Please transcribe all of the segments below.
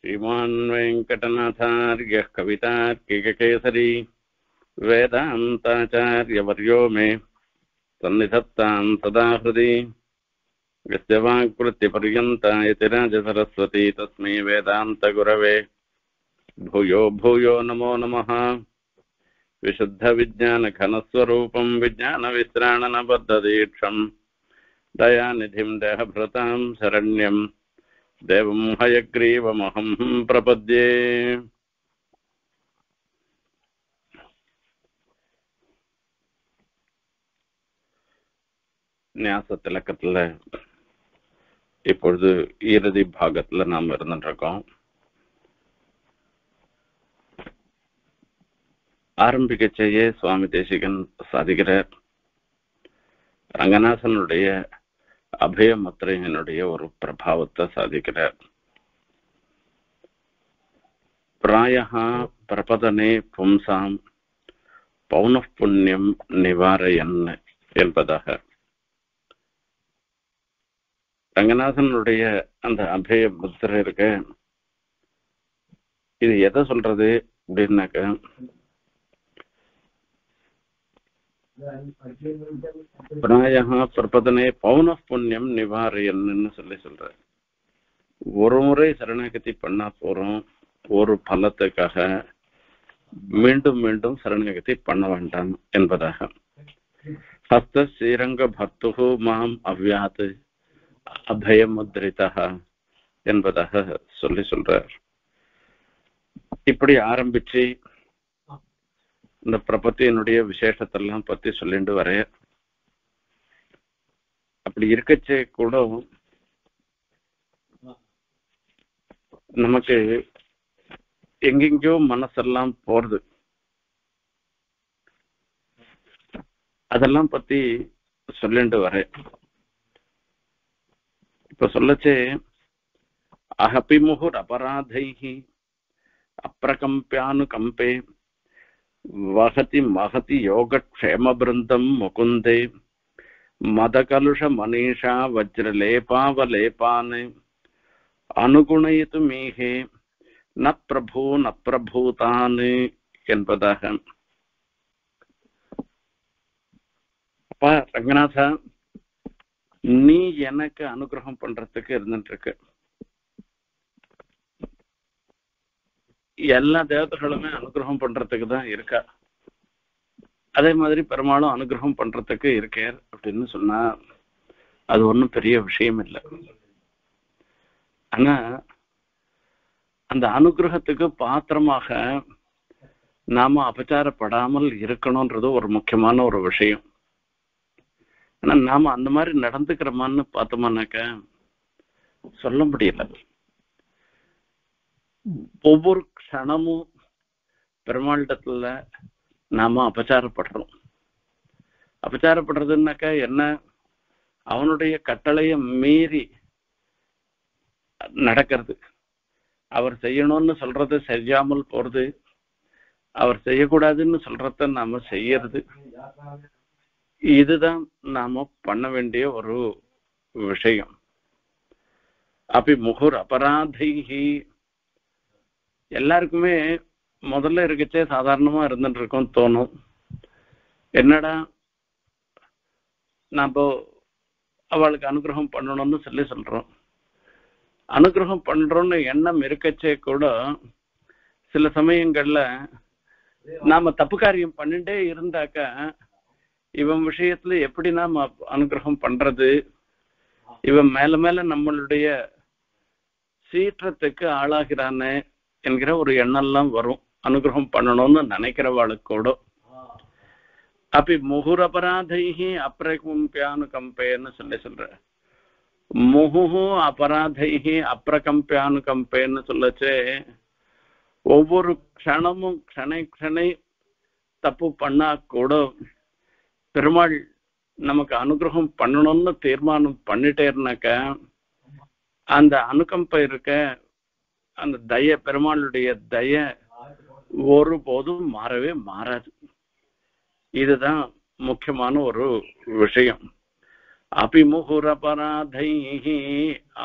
श्रीमान् वेङ्कटनाथार्यः कवितार्किककेसरी, वेदान्ताचार्यवर्यो मे सन्निधत्तां सदा हृदि यस्य वाक्कृत्यपर्यन्ता यतिराजसरस्वती तस्मै वेदान्तगुरवे। भूयो भूयो नमो नमः। विशुद्धविज्ञानघनस्वरूपं विज्ञानविश्राणनबद्धदीक्षम् दयानिधिं देहभृतां शरण्यं देवं हयग्रीवमहं प्रपद्ये ஞாச திலக்கத்துல இப்பொழுது இறுதி பாகத்துல நாம் இருந்துட்டு இருக்கோம் ஆரம்பிக்கச்சேயே சுவாமி தேசிகன் சாதிக்கிறார் ரங்கநாதனுடைய அபய என்னுடைய ஒரு பிரபாவத்தை சாதிக்கிறார். பிராயா பிரபதனே பும்சாம் பௌனப்புண்ணியம் நிவாரையன் என்பதாக. ரங்கநாதனுடைய அந்த அபய முத்திரை இருக்க. இது எதை சொல்றது? அப்படின்னாக்க பிராயா பிரபதனே பௌன புண்ணியம் நிவாரியன்னு சொல்லி சொல்ற ஒரு முறை சரணாகதி பண்ணா போறோம். ஒரு பலத்துக்காக மீண்டும் மீண்டும் சரணாகதி பண்ண வேண்டாம் என்பதாக. ஹஸ்த ஸ்ரீரங்க பக்து மாம் அவ்யாது அபயமுத்ரிதா என்பதாக சொல்லி சொல்றார். இப்படி ஆரம்பிச்சு இந்த பிரபத்தியனுடைய விசேஷத்தெல்லாம் பத்தி சொல்லிட்டு வரேன் அப்படி இருக்கச்சே கூட நமக்கு எங்கெங்கயோ மனசெல்லாம் போறது. அதெல்லாம் பத்தி சொல்லிட்டு வரேன் இப்ப சொல்லச்சே அகபிமுகுர் அபராதைஹி அப்பிரகம்பியானு கம்பே மகதி யோகக்ஷேம பிருந்தம் முகுந்தே மதகலுஷ மனிஷா வஜ்ரலேபாவலேபான் அனுகுணயித்து மீகே ந பிரபு ந பிரபூதான் என்பதாக। அப்பா ரங்கநாதா நீ எனக்கு அனுகிரகம் பண்றதுக்கு இருந்துட்டு இருக்கு எல்லா தேவதைகளுமே அனுகிரகம் பண்றதுக்கு தான் இருக்கா? அதே மாதிரி பெரும்பாலும் அனுகிரகம் பண்றதுக்கு இருக்கார் அப்படின்னு சொன்னா அது ஒன்றும் பெரிய விஷயம் இல்லை. ஆனா அந்த அனுகிரகத்துக்கு பாத்திரமாக நாம அபச்சாரப்படாமல் இருக்கணும்ன்றது ஒரு முக்கியமான ஒரு விஷயம். ஆனா நாம அந்த மாதிரி நடந்துக்கிறோமான்னு பார்த்தோம்னாக்க சொல்ல முடியல. ஒவ்வொரு க்ஷணமும் பெருமாளிடத்துல நாம அபச்சாரப்படுறோம். அபச்சாரப்படுறதுன்னாக்கா என்ன? அவனுடைய கட்டளைய மீறி நடக்கிறது. அவர் செய்யணும்னு சொல்றது செய்யாமல் போறது. அவர் செய்யக்கூடாதுன்னு சொல்றத நாம செய்யறது. இதுதான் நாம பண்ண வேண்டிய ஒரு விஷயம். அப்படி முகுர் அபராதைகி எல்லாருக்குமே முதல்ல இருக்கச்சே சாதாரணமா இருந்துட்டு இருக்கோம் தோணும். என்னடா நம்ம அவளுக்கு அனுகிரகம் பண்ணணும்னு சொல்லி சொல்றோம். அனுகிரகம் பண்றோம்னு எண்ணம் இருக்கச்சே கூட சில சமயங்கள்ல நாம தப்பு காரியம் பண்ணிட்டே இருந்தாக்கா இவன் விஷயத்துல எப்படி நாம அனுகிரகம் பண்றது? இவன் மேல மேல நம்மளுடைய சீற்றத்துக்கு ஆளாகிறானே. என்கிற ஒரு எண்ணெல்லாம் வரும். அனுகிரகம் பண்ணணும்னு நினைக்கிறவாளுக்கு அப்படி முகுர் அபராதைஹி அப்பிரகம்பியானுகம்பேன்னு சொல்லி சொல்ற. முகு அபராதைஹி அப்பிரகம்பியானுகம்பேன்னு சொல்லச்சே. ஒவ்வொரு க்ஷணமும் க்ஷணை க்ஷணை தப்பு பண்ணா கூட பெருமாள் நமக்கு அனுகிரகம் பண்ணணும்னு தீர்மானம் பண்ணிட்டேருனாக்க அந்த அனுகம்ப இருக்க அந்த தய பெருமாளுடைய தய ஒருபோதும் மாறவே மாறாது. இதுதான் முக்கியமான ஒரு விஷயம். அபிமுகுரபராதை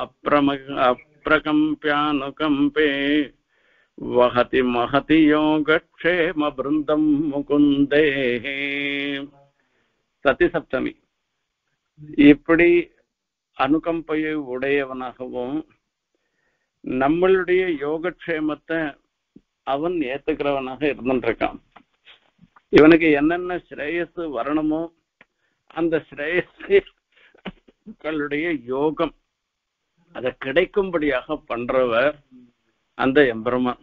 அப்ரம அப்ரகம்பியானுகம்பே வகதி மகதி யோகக்ஷேம பிருந்தம் முகுந்தே. சதி சப்தமி இப்படி அனுகம்பையை உடையவனாகவும் நம்மளுடைய யோகக்ஷேமத்தை அவன் ஏத்துக்கிறவனாக இருந்துருக்கான் இவனுக்கு என்னென்ன ஸ்ரேயஸ் வரணுமோ அந்த ஸ்ரேயஸ்களுடைய யோகம். அதை கிடைக்கும்படியாக பண்றவர் அந்த எம்பெருமான்.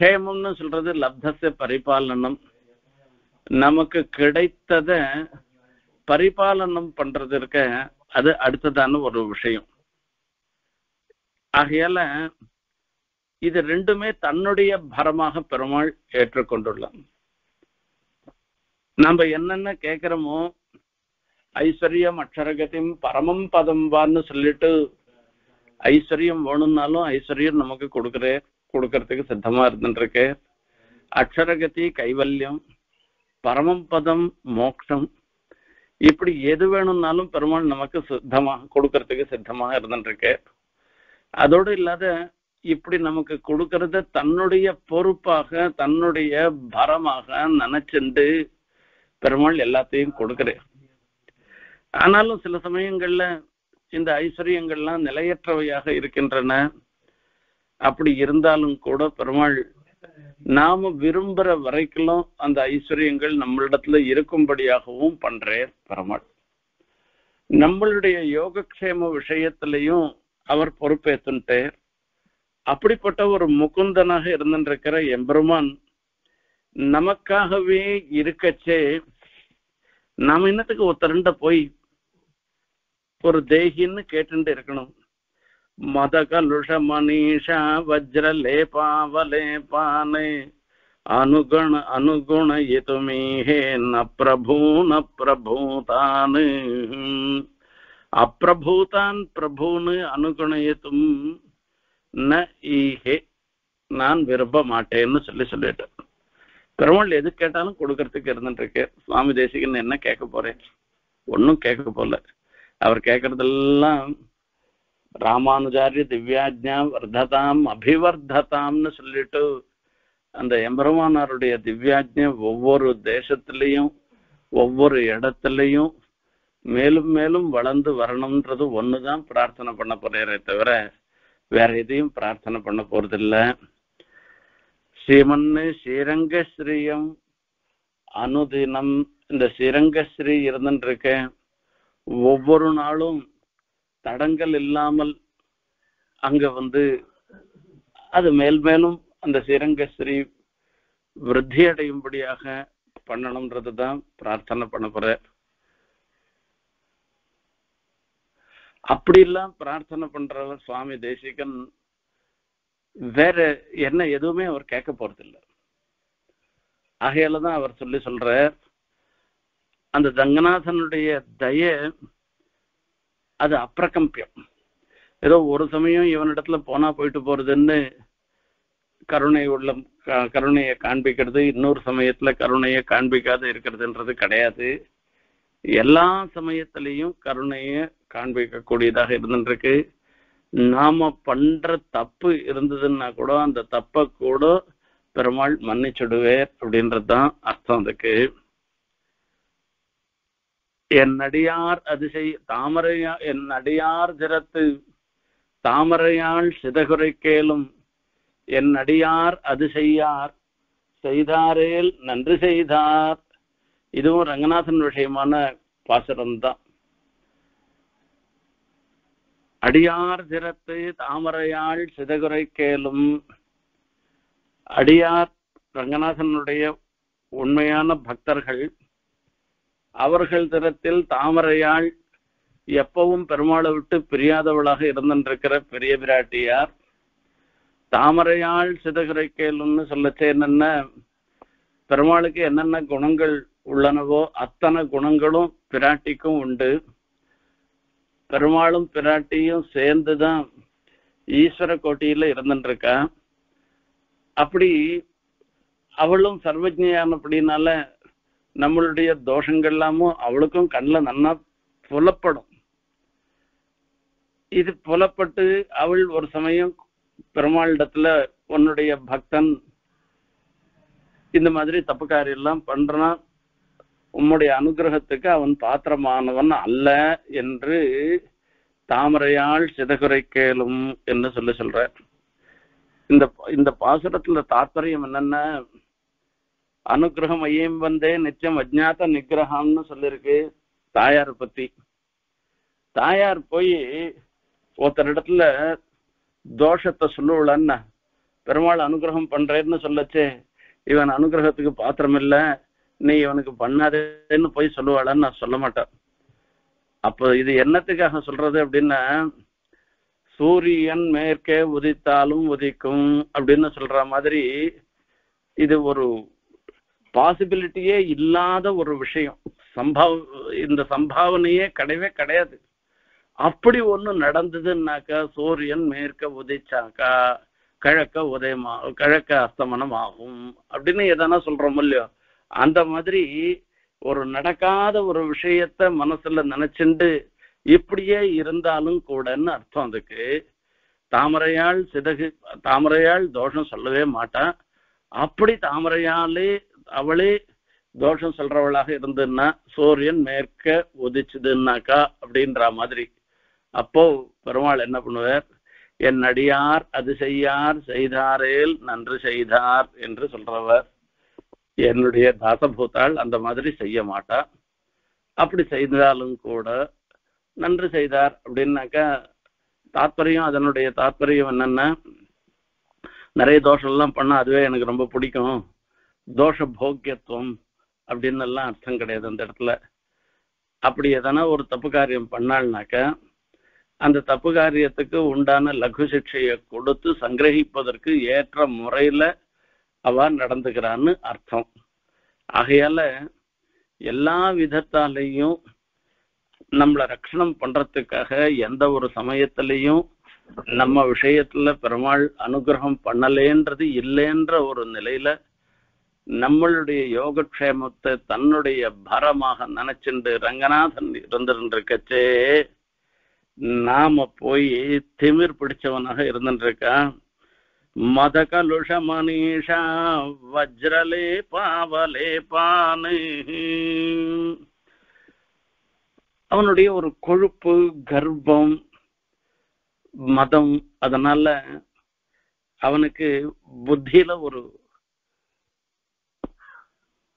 க்ஷேமம்னு சொல்றது லப்தச பரிபாலனம். நமக்கு கிடைத்தத பரிபாலனம் பண்றது இருக்க அது அடுத்ததான ஒரு விஷயம். ஆகையால இது ரெண்டுமே தன்னுடைய பரமாக பெருமாள் ஏற்றுக்கொண்டுள்ளான் நம்ம என்னென்ன கேட்கிறோமோ ஐஸ்வர்யம் அக்ஷரகத்தையும் பரமம் பதம் வான்னு சொல்லிட்டு ஐஸ்வர்யம் வேணும்னாலும் ஐஸ்வர்யம் நமக்கு கொடுக்குற கொடுக்கறதுக்கு சித்தமா இருந்துருக்கு அக்ஷரகதி கைவல்யம் பரமம் பதம் மோட்சம் இப்படி எது வேணும்னாலும் பெருமாள் நமக்கு சித்தமாக கொடுக்கறதுக்கு சித்தமாக இருந்துருக்கு அதோடு இல்லாத இப்படி நமக்கு கொடுக்கறத தன்னுடைய பொறுப்பாக தன்னுடைய பரமாக நினைச்சுண்டு பெருமாள் எல்லாத்தையும் கொடுக்கிறேன் ஆனாலும் சில சமயங்கள்ல இந்த ஐஸ்வர்யங்கள்லாம் நிலையற்றவையாக இருக்கின்றன. அப்படி இருந்தாலும் கூட பெருமாள் நாம விரும்புற வரைக்கும் அந்த ஐஸ்வர்யங்கள் நம்மளிடத்துல இருக்கும்படியாகவும் பண்றேன் பெருமாள். நம்மளுடைய யோகக்ஷேம விஷயத்திலையும் அவர் பொறுப்பேற்றுன்ட்டு அப்படிப்பட்ட ஒரு முகுந்தனாக இருந்திருக்கிற எம்பெருமான் நமக்காகவே இருக்கச்சே நாம என்னத்துக்கு ஒருத்தருண்ட போய் ஒரு தேகின்னு கேட்டுட்டு இருக்கணும். மத கலுஷ மணிஷா வஜ்ர லேபாவலேபானே அனுகுண அனுகுண இதுமீஹே ந பிரபூ ந அப்பிரபூதான் பிரபூன்னு அனுகுணயத்தும் ந ஈஹே நான் விரும்ப மாட்டேன்னு சொல்லி சொல்லிட்டேன் பெருமாள் எது கேட்டாலும் கொடுக்கறதுக்கு இருந்துட்டு இருக்கு சுவாமி தேசிகன் என்ன கேட்க போறேன்? ஒன்னும் கேட்க போல. அவர் கேட்கறதெல்லாம் ராமானுஜாரிய திவ்யாஜ்ஞா வர்த்ததாம் அபிவர்த்ததாம்னு சொல்லிட்டு அந்த எம்பெருமானாருடைய திவ்யாஜ்ஞ ஒவ்வொரு தேசத்திலையும் ஒவ்வொரு இடத்துலையும் மேலும் மேலும் வளர்ந்து வரணும்ன்றது ஒண்ணுதான் பிரார்த்தனை பண்ண போறேரே தவிர வேற எதையும் பிரார்த்தனை பண்ண போறதில்ல. ஸ்ரீமன்னு ஸ்ரீரங்கஸ்ரீயம் அனுதினம். இந்த ஸ்ரீரங்கஸ்ரீ இருந்துட்டு இருக்க ஒவ்வொரு நாளும் தடங்கள் இல்லாமல் அங்க வந்து அது மேல் மேலும் அந்த ஸ்ரீரங்கஸ்ரீ விருத்தி அடையும்படியாக பண்ணணும்ன்றது தான் பிரார்த்தனை பண்ண போறேன். அப்படிலாம் பிரார்த்தனை பண்றவர் சுவாமி தேசிகன் வேற என்ன எதுவுமே அவர் கேட்க போறதில்ல. ஆகையால தான் அவர் சொல்லி சொல்ற அந்த ரங்கநாதனுடைய தய அது அப்பிரகம்பியம் ஏதோ ஒரு சமயம் இவனிடத்துல போனா போயிட்டு போறதுன்னு கருணை உள்ள கருணையை காண்பிக்கிறது இன்னொரு சமயத்துல கருணையை காண்பிக்காத இருக்கிறதுன்றது கிடையாது. எல்லா சமயத்திலையும் கருணையை காண்பிக்க கூடியதாக இருந்துருக்கு நாம பண்ற தப்பு இருந்ததுன்னா கூட அந்த தப்பை கூட பெருமாள் மன்னிச்சுடுவேர் அப்படின்றதுதான் அர்த்தம் அதுக்கு. என் அடியார் அதிசய தாமரையா என் அடியார் திறத்து தாமரையாள் சிதகுரை கேளும். என் அடியார் அது செய்யார் செய்தாரேல் நன்றி செய்தார். இதுவும் ரங்கநாதன் விஷயமான பாசுரம் தான் அடியார் திறத்து தாமரையாள் சிதகுரை கேளும். அடியார் ரங்கநாதனுடைய உண்மையான பக்தர்கள். அவர்கள் திறத்தில் தாமரையாள் எப்பவும் பெருமாளை விட்டு பிரியாதவளாக இருந்திருக்கிற பெரிய பிராட்டியார். தாமரையாள் சிதகுரை கேளும்னு சொல்லச்சே என்னென்ன பெருமாளுக்கு என்னென்ன குணங்கள் உள்ளனவோ அத்தனை குணங்களும் பிராட்டிக்கும் உண்டு. பெருமாளும் பிராட்டியும் சேர்ந்துதான் ஈஸ்வர கோட்டியில இருந்துருக்கா அப்படி அவளும் சர்வஜையானபடினால நம்மளுடைய தோஷங்கள் எல்லாமும் அவளுக்கும் கண்ணில் நன்னா புலப்படும். இது புலப்பட்டு அவள் ஒரு சமயம் பெருமாளிடத்துல உன்னுடைய பக்தன் இந்த மாதிரி தப்பு காரியம் எல்லாம் பண்றான். உம்முடைய அனுகிரகத்துக்கு அவன் பாத்திரமானவன் அல்ல என்று தாமரையாள் சிதகுரை கேளும் என்று சொல்லி சொல்ற இந்த இந்த பாசுரத்துல தாத்பரியம் என்னன்னா? அனுகிரகம் ஐயம் வந்தே நிச்சயம் அஜ்ஞாத நிகிரகம்னு சொல்லியிருக்கு தாயார் பத்தி. தாயார் போய் ஒருத்தர் இடத்துல தோஷத்தை சொல்லுவலன்னா பெருமாள் அனுகிரகம் பண்றேன்னு சொல்லச்சே இவன் அனுகிரகத்துக்கு பாத்திரம் இல்லை நீ இவனுக்கு பண்ணாதேன்னு போய் சொல்லுவாளான்னு நான் சொல்ல மாட்டேன். அப்போ இது என்னத்துக்காக சொல்றது அப்படின்னா சூரியன் மேற்கே உதித்தாலும் உதிக்கும் அப்படின்னு சொல்ற மாதிரி இது ஒரு பாசிபிலிட்டியே இல்லாத ஒரு விஷயம். சம்பாவ இந்த சம்பாவனையே கிடையவே கிடையாது. அப்படி ஒண்ணு நடந்ததுன்னாக்கா சூரியன் மேற்க உதிச்சாக்கா கிழக்க உதயமா கிழக்க அஸ்தமனம் ஆகும் அப்படின்னு எதனா சொல்றோம் இல்லையோ அந்த மாதிரி ஒரு நடக்காத ஒரு விஷயத்த மனசுல நினைச்சுண்டு இப்படியே இருந்தாலும் கூடன்னு அர்த்தம் அதுக்கு. தாமரையால் சிதகு தாமரையால் தோஷம் சொல்லவே மாட்டான். அப்படி தாமரையாலே அவளே தோஷம் சொல்றவளாக இருந்ததுன்னா சூரியன் மேற்க உதிச்சுதுன்னாக்கா அப்படின்ற மாதிரி. அப்போ பெருமாள் என்ன பண்ணுவார்? என் அடியார் அது செய்யார் செய்தாரேல் நன்று செய்தார் என்று சொல்றவர். என்னுடைய தாசபூத்தாள் அந்த மாதிரி செய்ய மாட்டா. அப்படி செய்தாலும் கூட நன்று செய்தார் அப்படின்னாக்கா தாத்பரியம் அதனுடைய தாத்பரியம் என்னன்னா நிறைய தோஷம்லாம் பண்ணால் பண்ணா அதுவே எனக்கு ரொம்ப பிடிக்கும். தோஷ போக்கியத்துவம் அப்படின்னு எல்லாம் அர்த்தம் கிடையாது அந்த இடத்துல. அப்படி எதனா ஒரு தப்பு காரியம் பண்ணாள்னாக்கா அந்த தப்பு காரியத்துக்கு உண்டான லகு சிக்ஷையை கொடுத்து சங்கிரகிப்பதற்கு ஏற்ற முறையில அவ நடந்துக்கிறான்னு அர்த்தம். ஆகையால எல்லா விதத்தாலையும் நம்மள ரட்சணம் பண்றதுக்காக எந்த ஒரு சமயத்திலையும் நம்ம விஷயத்துல பெருமாள் அனுகிரகம் பண்ணலேன்றது இல்லைன்ற ஒரு நிலையில நம்மளுடைய யோகக்ஷேமத்தை தன்னுடைய பரமாக நினைச்சுண்டு ரங்கநாதன் இருந்துருக்கச்சே நாம போய் திமிர் பிடிச்சவனாக இருந்துருக்கான் மத கலுஷ மனிஷா வஜ்ரலே பாவலே அவனுடைய ஒரு கொழுப்பு கர்ப்பம் மதம் அதனால அவனுக்கு புத்தியில ஒரு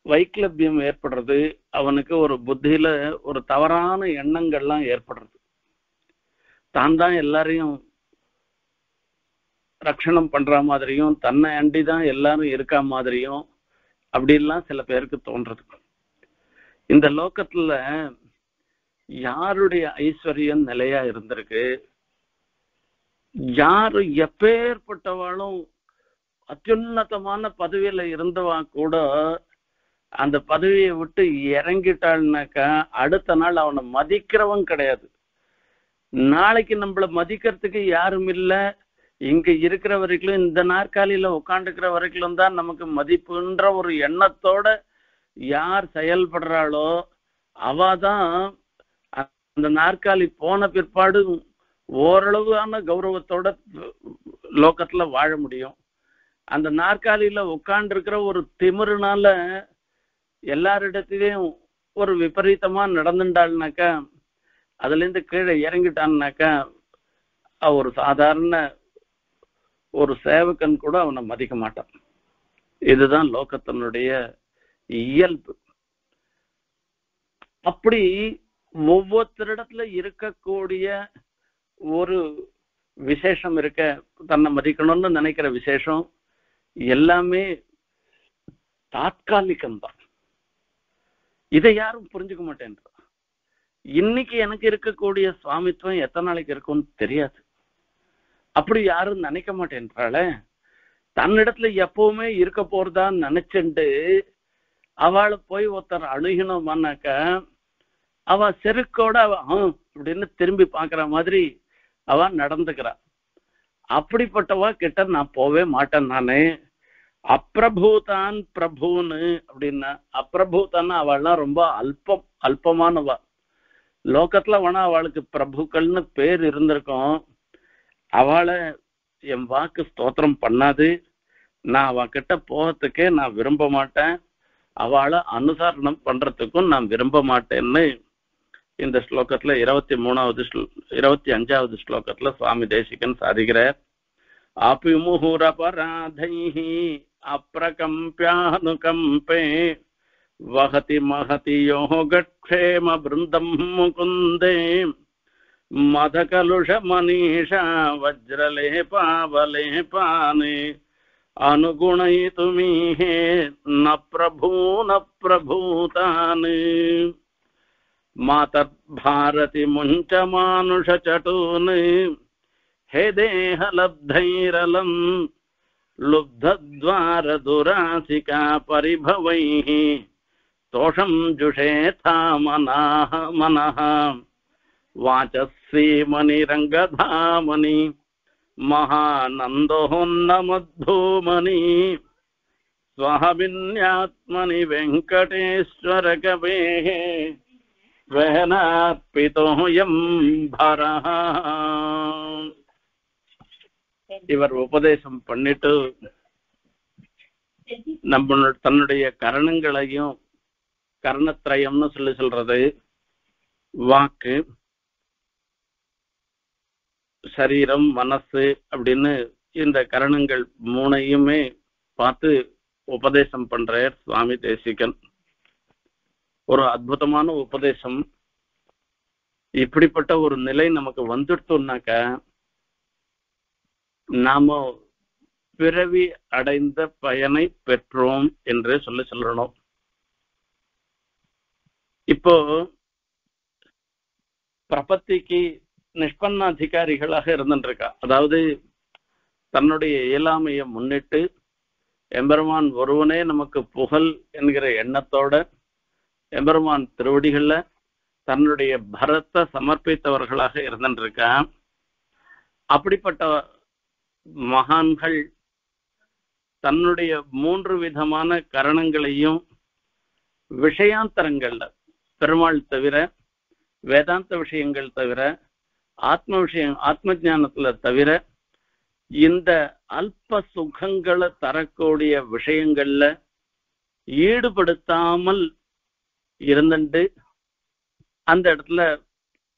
வைக்லபியம் ஏற்படுறது. அவனுக்கு ஒரு புத்தியில ஒரு தவறான எண்ணங்கள்லாம் ஏற்படுறது. தான் தான் எல்லாரையும் ரட்சணம் பண்ற மாதிரியும் தன்னை அண்டி தான் எல்லாரும் இருக்கா மாதிரியும் அப்படின்லாம் சில பேருக்கு தோன்றது. இந்த லோகத்துல யாருடைய ஐஸ்வர்யம் நிலையா இருந்திருக்கு? யாரு எப்பேற்பட்டவாளும் அத்தியுன்னதமான பதவியில இருந்தவா கூட அந்த பதவியை விட்டு இறங்கிட்டாள்னாக்கா அடுத்த நாள் அவனை மதிக்கிறவன் கிடையாது. நாளைக்கு நம்மள மதிக்கிறதுக்கு யாரும் இல்ல. இங்க இருக்கிற வரைக்கும் இந்த நாற்காலியில உட்காந்துக்கிற வரைக்கும் தான் நமக்கு மதிப்புன்ற ஒரு எண்ணத்தோட யார் செயல்படுறாளோ அவ தான் அந்த நாற்காலி போன பிற்பாடு ஓரளவான கௌரவத்தோட லோக்கத்துல வாழ முடியும். அந்த நாற்காலியில உட்காந்துருக்கிற ஒரு திமிருனால எல்லாரிடத்திலையும் ஒரு விபரீதமா நடந்துட்டாள்னாக்கா அதுல இருந்து கீழே இறங்கிட்டான்னாக்கா ஒரு சாதாரண ஒரு சேவகன் கூட அவனை மதிக்க மாட்டான். இதுதான் லோகத்தினுடைய இயல்பு. அப்படி ஒவ்வொருத்தரிடத்துல இருக்கக்கூடிய ஒரு விசேஷம் இருக்க தன்னை மதிக்கணும்னு நினைக்கிற விசேஷம் எல்லாமே தாத்காலிகம்தான் இதை யாரும் புரிஞ்சுக்க மாட்டேன்றா இன்னைக்கு எனக்கு இருக்கக்கூடிய சுவாமித்துவம் எத்தனை நாளைக்கு இருக்கும்னு தெரியாது. அப்படி யாரும் நினைக்க மாட்டேன்றாளே. தன்னிடத்துல எப்பவுமே இருக்க போறதான்னு நினைச்சுண்டு அவளை போய் ஒருத்தர் அணுகினோம்னாக்க அவ செருக்கோட அப்படின்னு திரும்பி பாக்குற மாதிரி அவ நடந்துக்கிறா. அப்படிப்பட்டவா கிட்ட நான் போவே மாட்டேன் நானு. அப்பிரபூதான் பிரபுன்னு அப்படின்னா அப்பிரபூதான்னா அவள்லாம் ரொம்ப அல்பம் அல்பமானவா. லோகத்துல வேணா அவளுக்கு பிரபுக்கள்னு பேர் இருந்திருக்கும். அவளை என் வாக்கு ஸ்தோத்திரம் பண்ணாது. நான் அவகிட்ட போகிறதுக்கே நான் விரும்ப மாட்டேன். அவளை அனுசாரணம் பண்றதுக்கும் நான் விரும்ப மாட்டேன்னு இந்த ஸ்லோகத்துல இருபத்தி மூணாவது இருபத்தி அஞ்சாவது ஸ்லோகத்துல சுவாமி தேசிகன் சாதிக்கிறார். அபிமுகுரபராதை அப்பிரகம்பியானுகம்பே வகதி மகதி யோகக்ஷேம பிருந்தம் முகுந்தேம் मदकलुषमनीषा वज्रलेपावलेपाने अनुगुणयितुमीहे, न प्रभू, न प्रभूतान्। मातर्भारति मुञ्चमानुषचटून् हे देहलब्धैरलम्, लुब्धद्वारदुरासिका परिभवैः। तोषम् जुषेथा मनाः मनः। वाचस्वीमणिरङ्गधामनि महानन्दोन्नमद्धूमनि स्वहविन्यात्मनि वेङ्कटेश्वरकवेः वेनार्पितोऽयम् भरः இவர் உபதேசம் பண்ணிட்டு நம்ம தன்னுடைய கரணங்களையும் கரணத்திரயம்னு சொல்லி சொல்றது வாக்கு சரீரம் மனசு அப்படின்னு இந்த கரணங்கள் மூணையுமே பார்த்து உபதேசம் பண்றார் சுவாமி தேசிகன். ஒரு அற்புதமான உபதேசம். இப்படிப்பட்ட ஒரு நிலை நமக்கு வந்துடுத்தோம்னாக்க நாம பிறவி அடைந்த பயனை பெற்றோம் என்று சொல்லி சொல்லணும். இப்போ பிரபத்திக்கு நிஷ்பன்ன அதிகாரிகளாக இருந்துருக்கா அதாவது தன்னுடைய இயலாமையை முன்னிட்டு எம்பெருமான் ஒருவனே நமக்கு புகழ் என்கிற எண்ணத்தோட எம்பெருமான் திருவடிகளில் தன்னுடைய பரத்தை சமர்ப்பித்தவர்களாக இருந்துருக்கா அப்படிப்பட்ட மகான்கள் தன்னுடைய மூன்று விதமான கரணங்களையும் விஷயாந்தரங்கள்ல பெருமாள் தவிர வேதாந்த விஷயங்கள் தவிர ஆத்ம விஷயம் ஆத்ம ஜானத்துல தவிர இந்த அல்ப சுகங்களை தரக்கூடிய விஷயங்கள்ல ஈடுபடுத்தாமல் இருந்துட்டு அந்த இடத்துல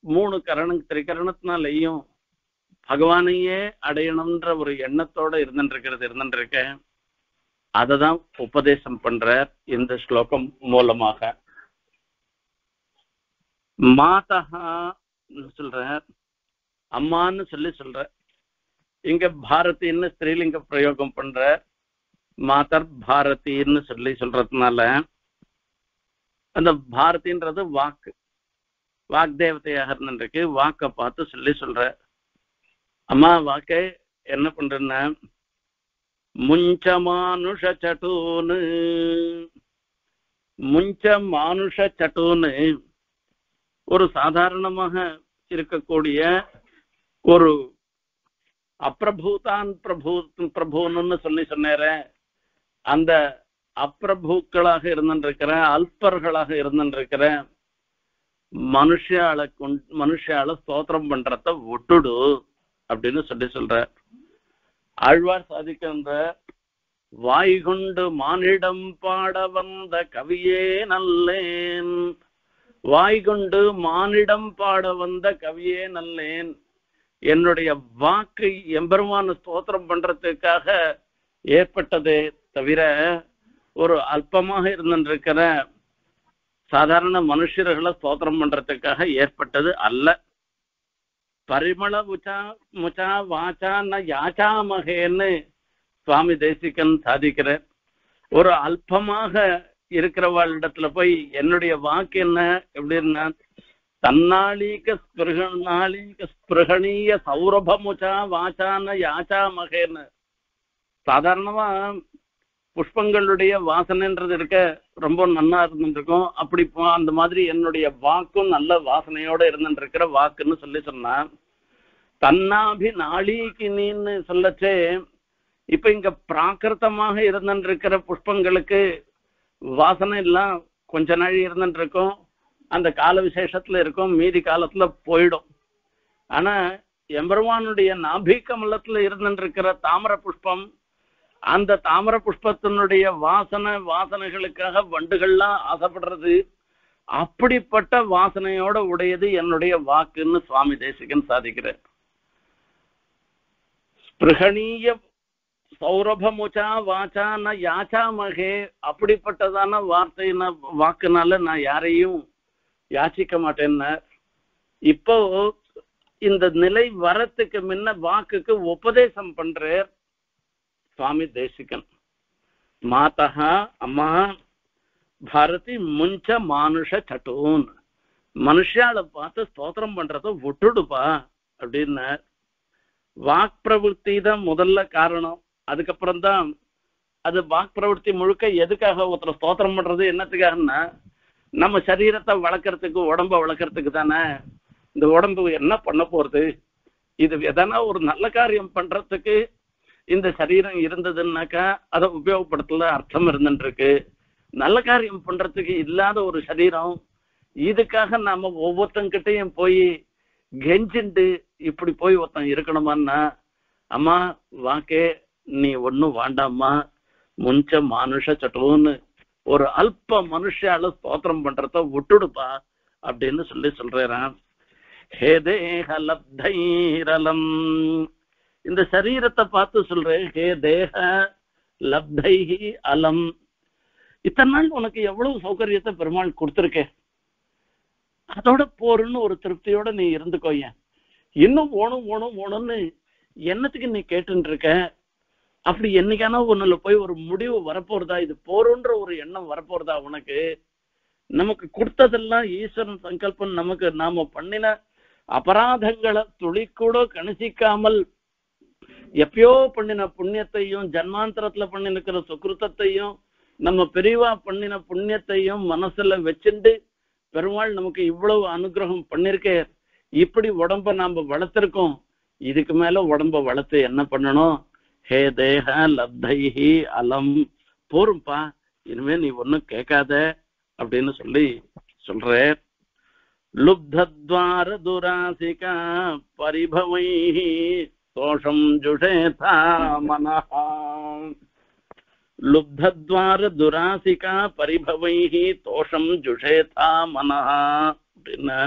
மூணு கரணம் திரிகரணத்தினாலையும் பகவானையே அடையணும்ன்ற ஒரு எண்ணத்தோட இருந்துருக்கிறது இருந்துருக்க அதை தான் உபதேசம் பண்றார் இந்த ஸ்லோகம் மூலமாக. மாதா சொல்றார். அம்மான்னு சொல்லி சொல்ற. இங்க பாரதின்னு ஸ்திரீலிங்க பிரயோகம் பண்ற மாதர் பாரதின்னு சொல்லி சொல்றதுனால அந்த பாரதின்றது வாக்கு. வாக்தேவதையாக இருந்துருக்கு வாக்கை பார்த்து சொல்லி சொல்ற. அம்மா வாக்கை என்ன பண்றேன்னா முஞ்ச மானுஷ சட்டூன்னு முஞ்ச மானுஷ சட்டூன்னு ஒரு சாதாரணமாக இருக்கக்கூடிய ஒரு அப்பிரபூதான் பிரபு பிரபுன்னு சொல்லி சொன்னேர. அந்த அப்பிரபுக்களாக இருந்துருக்கிற அல்பர்களாக இருந்துருக்கிற மனுஷால கொண் மனுஷால ஸ்தோத்திரம் பண்றத விட்டுடு அப்படின்னு சொல்லி சொல்ற ஆழ்வார் சாதிக்கின்ற வாய்கொண்டு மானிடம் பாட வந்த கவியே நல்லேன். வாய்கொண்டு மானிடம் பாட வந்த கவியே நல்லேன். என்னுடைய வாக்கு எம்பெருமான ஸ்தோத்திரம் பண்றதுக்காக ஏற்பட்டதே தவிர ஒரு அல்பமாக இருந்திருக்கிற சாதாரண மனுஷர்களை ஸ்தோத்திரம் பண்றதுக்காக ஏற்பட்டது அல்ல. பரிமள உச்சா முச்சா வாச்சா ந யாச்சாமகேன்னு சுவாமி தேசிகன் சாதிக்கிறார். ஒரு அல்பமாக இருக்கிறவாளிடத்துல போய் என்னுடைய வாக்கு என்ன? எப்படின்னா தன்னாளீக ஸ்பிருகணாளீக ஸ்பிருகணீய சௌரபமுச்சா வாச்சான யாச்சாமகேன்னு சாதாரணமா புஷ்பங்களுடைய வாசனைன்றது இருக்க ரொம்ப நன்னா இருந்துருக்கும். அப்படி அந்த மாதிரி என்னுடைய வாக்கும் நல்ல வாசனையோட இருந்துருக்கிற வாக்குன்னு சொல்லி சொன்னா தன்னாபி நாளீக்கு நீன்னு சொல்லச்சே இப்ப இங்க பிராகிருத்தமாக இருந்துருக்கிற புஷ்பங்களுக்கு வாசனை எல்லாம் கொஞ்ச நாள் இருந்துருக்கும். அந்த கால விசேஷத்துல இருக்கும் மீதி காலத்துல போயிடும். ஆனா எம்பெருமானுடைய நாபி கமலத்துல இருந்துருக்கிற தாமர புஷ்பம் அந்த தாமர புஷ்பத்தினுடைய வாசனை வாசனைகளுக்காக வண்டுகள்லாம் ஆசைப்படுறது அப்படிப்பட்ட வாசனையோட உடையது என்னுடைய வாக்குன்னு சுவாமி தேசிகன் சாதிக்கிறார். ஸ்பிருகணீய சௌரபமுச்சா வாச்சா நான் யாச்சா மகே அப்படிப்பட்டதான வார்த்தை வாக்குனால நான் யாரையும் யாச்சிக்க மாட்டேன்னார் இப்போ இந்த நிலை வரத்துக்கு முன்ன வாக்குக்கு உபதேசம் பண்றார் சுவாமி தேசிகன். மாதா அம்மா பாரதி முஞ்ச மானுஷ சட்டூன். மனுஷால பார்த்து ஸ்தோத்திரம் பண்றத விட்டுடுப்பா அப்படின்னார். வாக் பிரவருத்தி தான் முதல்ல காரணம். அதுக்கப்புறம் தான் அது வாக் பிரவருத்தி முழுக்க எதுக்காக ஒருத்தர் ஸ்தோத்திரம் பண்றது என்னத்துக்காகன்னா நம்ம சரீரத்தை வளர்க்கறதுக்கு உடம்ப வளர்க்கறதுக்கு தானே இந்த உடம்பு என்ன பண்ண போறது? இது எதனா ஒரு நல்ல காரியம் பண்றதுக்கு இந்த சரீரம் இருந்ததுன்னாக்கா அதை உபயோகப்படுத்தல அர்த்தம் இருந்துருக்கு நல்ல காரியம் பண்றதுக்கு இல்லாத ஒரு சரீரம் இதுக்காக நாம ஒவ்வொருத்தங்கிட்டையும் போய் கெஞ்சிண்டு இப்படி போய் ஒருத்தன் இருக்கணுமான்னா அம்மா வாக்கே நீ ஒன்னும் வாண்டாமா முஞ்ச மானுஷ சட்டோன்னு ஒரு அல்ப மனுஷால ஸ்தோத்திரம் பண்றத விட்டுடுப்பா அப்படின்னு சொல்லி சொல்றான். ஹே தேக லப்தைரலம் இந்த சரீரத்தை பார்த்து சொல்றேன். ஹே தேக லப்தைஹி அலம். இத்தனை நாள் உனக்கு எவ்வளவு சௌகரியத்தை பெருமாள் கொடுத்துருக்கேன் அதோட போருன்னு ஒரு திருப்தியோட நீ இருந்துக்கோயன். இன்னும் ஓணும் ஓணும் ஓணும்னு என்னத்துக்கு நீ கேட்டுருக்க இருக்க? அப்படி என்னைக்கான ஒண்ணுல போய் ஒரு முடிவு வரப்போறதா இது போறோன்ற ஒரு எண்ணம் வரப்போறதா உனக்கு? நமக்கு கொடுத்ததெல்லாம் ஈஸ்வரன் சங்கல்பம் நமக்கு. நாம பண்ணின அபராதங்களை துளி கூட கணிசிக்காமல் எப்பயோ பண்ணின புண்ணியத்தையும் ஜன்மாந்தரத்துல பண்ணிருக்கிற சுக்கிருத்தத்தையும் நம்ம பெரியவா பண்ணின புண்ணியத்தையும் மனசுல வச்சுண்டு பெருமாள் நமக்கு இவ்வளவு அனுகிரகம் பண்ணிருக்கே. இப்படி உடம்ப நாம வளர்த்திருக்கோம். இதுக்கு மேல உடம்ப வளர்த்து என்ன பண்ணணும்? ஹே தேக லப்தைஹி அலம் போரும்பா இனிமே நீ ஒன்னும் கேட்காத அப்படின்னு சொல்லி சொல்ற லுப்தத்வார துராசிகா பரிபவைஹி தோஷம் ஜுஷேதா மனஹா லுப்தத்வார துராசிகா பரிபவைஹி தோஷம் ஜுஷேதா மனஹா அப்படின்னா